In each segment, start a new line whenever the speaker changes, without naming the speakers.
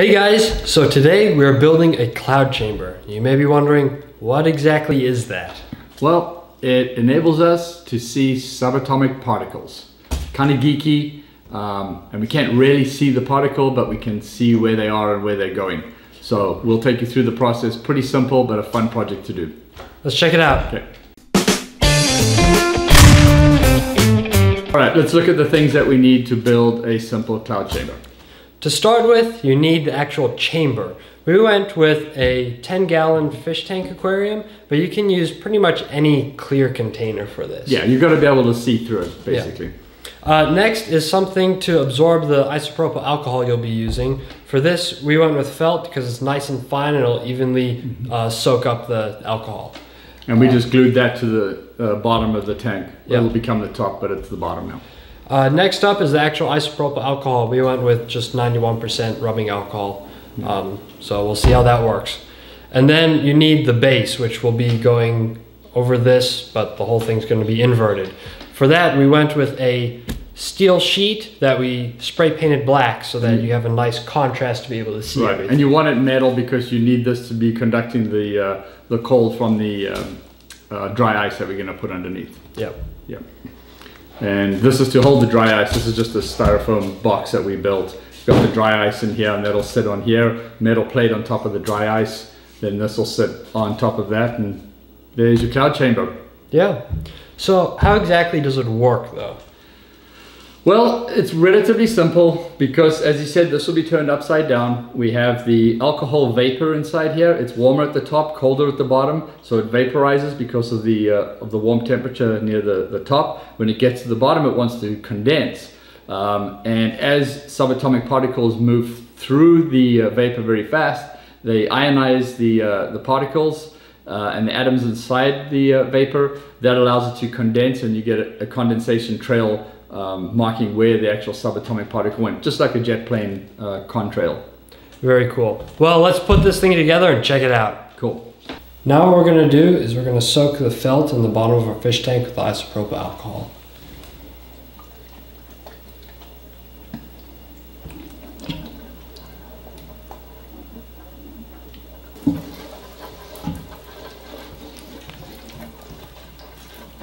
Hey guys, so today we're building a cloud chamber. You may be wondering, what exactly is that?
Well, it enables us to see subatomic particles. Kind of geeky, um, and we can't really see the particle, but we can see where they are and where they're going. So we'll take you through the process. Pretty simple, but a fun project to do.
Let's check it out.
Okay. All right, let's look at the things that we need to build a simple cloud chamber.
To start with, you need the actual chamber. We went with a 10 gallon fish tank aquarium, but you can use pretty much any clear container for this.
Yeah, you've got to be able to see through it, basically.
Yeah. Uh, next is something to absorb the isopropyl alcohol you'll be using. For this, we went with felt because it's nice and fine and it'll evenly uh, soak up the alcohol.
And we just glued that to the uh, bottom of the tank. It'll become the top, but it's the bottom now.
Uh, next up is the actual isopropyl alcohol. We went with just 91% rubbing alcohol. Um, so we'll see how that works. And then you need the base, which will be going over this, but the whole thing's going to be inverted. For that, we went with a steel sheet that we spray painted black so that mm. you have a nice contrast to be able to see
right.
everything.
And you want it metal because you need this to be conducting the uh, the cold from the um, uh, dry ice that we're going to put underneath.
Yep.
Yep. And this is to hold the dry ice. This is just a styrofoam box that we built. Got the dry ice in here and that'll sit on here. Metal plate on top of the dry ice. Then this will sit on top of that and there's your cloud chamber.
Yeah. So how exactly does it work though?
Well, it's relatively simple because as you said, this will be turned upside down. We have the alcohol vapor inside here. It's warmer at the top, colder at the bottom. So it vaporizes because of the, uh, of the warm temperature near the, the top. When it gets to the bottom, it wants to condense. Um, and as subatomic particles move through the uh, vapor very fast, they ionize the, uh, the particles uh, and the atoms inside the uh, vapor. That allows it to condense and you get a, a condensation trail um, marking where the actual subatomic particle went, just like a jet plane uh, contrail.
Very cool. Well, let's put this thing together and check it out.
Cool.
Now what we're gonna do is we're gonna soak the felt in the bottom of our fish tank with isopropyl alcohol.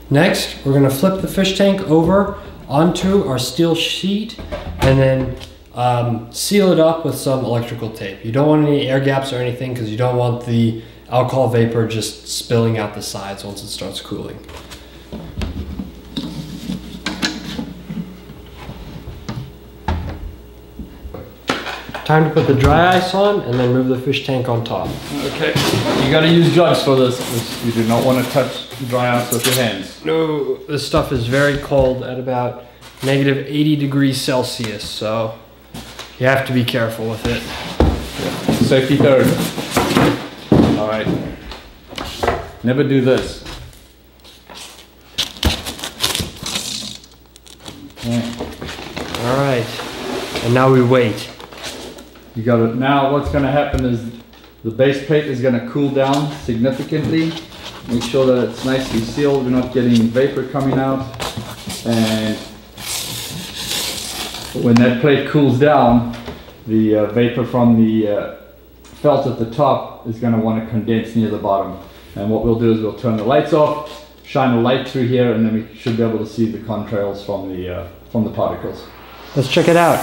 Next, we're gonna flip the fish tank over onto our steel sheet and then um, seal it up with some electrical tape. You don't want any air gaps or anything because you don't want the alcohol vapor just spilling out the sides once it starts cooling. Time to put the dry ice on and then move the fish tank on top.
Okay, you gotta use gloves for this. You do not want to touch dry ice with your hands.
No, this stuff is very cold at about negative 80 degrees Celsius, so you have to be careful with it.
Safety third. All right. Never do this.
All right, and now we wait.
You got it. Now what's going to happen is the base plate is going to cool down significantly. Make sure that it's nicely sealed. We're not getting vapor coming out. And when that plate cools down, the uh, vapor from the uh, felt at the top is going to want to condense near the bottom. And what we'll do is we'll turn the lights off, shine a light through here, and then we should be able to see the contrails from the, uh, from the particles.
Let's check it out.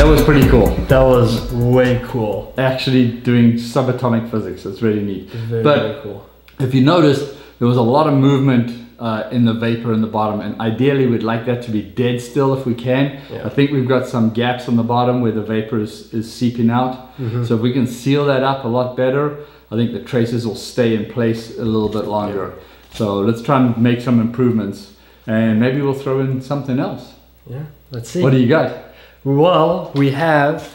That was pretty cool.
That was way cool.
actually doing subatomic physics. It's really neat.
Very,
But-
very cool.
If you noticed, there was a lot of movement uh, in the vapor in the bottom, and ideally we'd like that to be dead still if we can.
Yeah.
I think we've got some gaps on the bottom where the vapor is, is seeping out.
Mm-hmm.
So if we can seal that up a lot better, I think the traces will stay in place a little bit longer. So let's try and make some improvements, and maybe we'll throw in something else.
Yeah, let's see.
What do you got?
Well, we have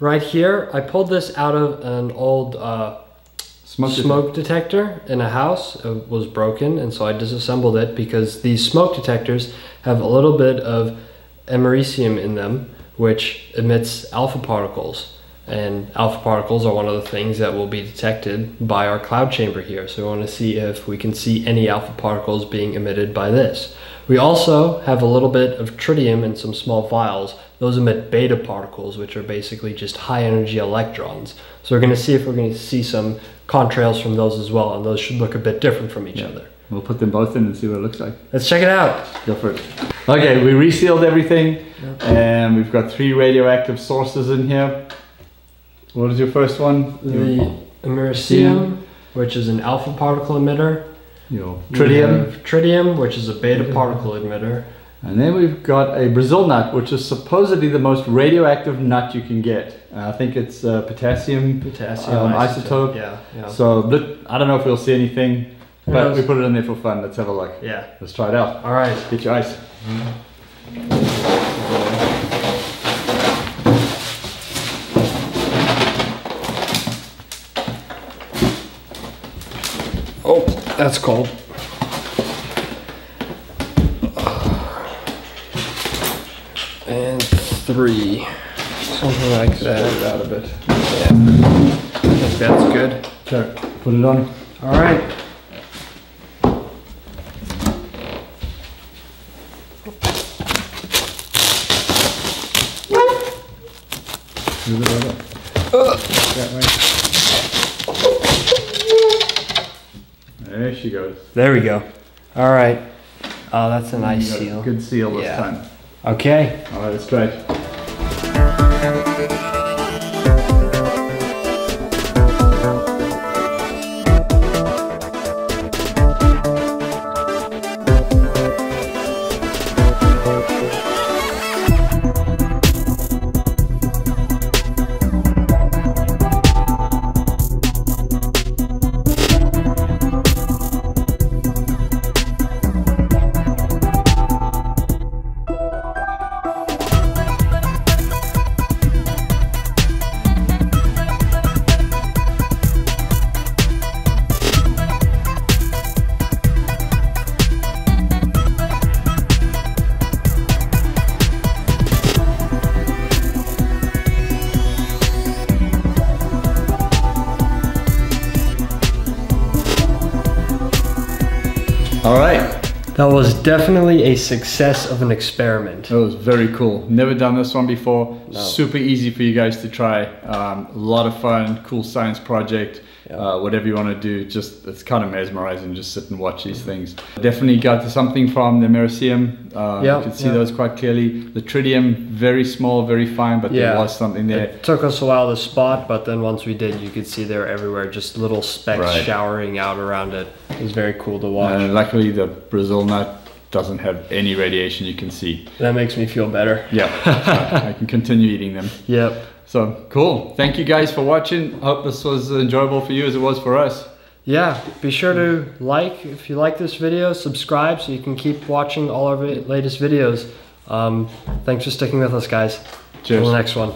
right here. I pulled this out of an old uh,
Smoke.
smoke detector in a house. It was broken, and so I disassembled it because these smoke detectors have a little bit of americium in them, which emits alpha particles. And alpha particles are one of the things that will be detected by our cloud chamber here. So we want to see if we can see any alpha particles being emitted by this. We also have a little bit of tritium in some small vials. Those emit beta particles, which are basically just high energy electrons. So we're going to see if we're going to see some contrails from those as well, and those should look a bit different from each other.
We'll put them both in and see what it looks like.
Let's check it out.
Go for it. Okay, we resealed everything, and we've got three radioactive sources in here. What is your first one?
The americium, which is an alpha particle emitter.
Your
We
tritium.
tritium, which is a beta particle emitter.
And then we've got a Brazil nut, which is supposedly the most radioactive nut you can get. Uh, I think it's uh, potassium.
Potassium
Um, isotope.
Yeah, yeah.
So I don't know if we'll see anything, but we put it in there for fun. Let's have a look.
Yeah.
Let's try it out.
All right.
Get your ice.
Oh, that's cold. And three. Something like that.
it out a bit.
Yeah. I think that's good.
Sure. Put it on.
All right.
Move it over. Uh. That way. She goes.
There we go. All right. Oh, that's a nice
a
seal.
Good seal this
Yeah.
time.
Okay.
All right, let's try All right.
That was definitely a success of an experiment.
That was very cool. Never done this one before.
No.
Super easy for you guys to try. Um, a lot of fun, cool science project.
Yeah.
Uh, whatever you want to do, just it's kind of mesmerizing. Just sit and watch these things. Definitely got something from the Americium. Uh,
Yeah,
you can see
yeah.
those quite clearly. The tritium, very small, very fine, but there was something there.
It took us a while to spot, but then once we did, you could see they were everywhere, just little specks
Right.
showering out around it. It was very cool to watch.
And luckily, the Brazil nut doesn't have any radiation you can see.
that makes me feel better.
Yeah, I can continue eating them.
Yep.
So cool. Thank you guys for watching. Hope this was enjoyable for you as it was for us.
Yeah, be sure to like if you like this video, subscribe so you can keep watching all our latest videos. Um, thanks for sticking with us, guys.
Cheers.
Till the next one.